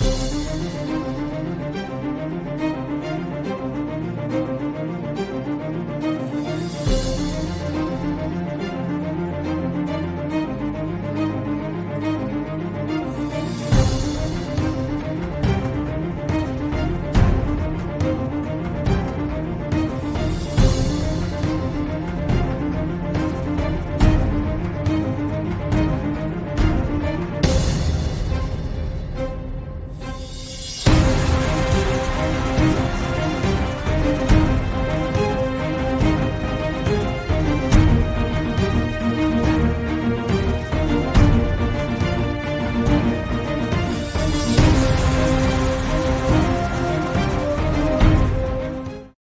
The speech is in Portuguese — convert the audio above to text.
Música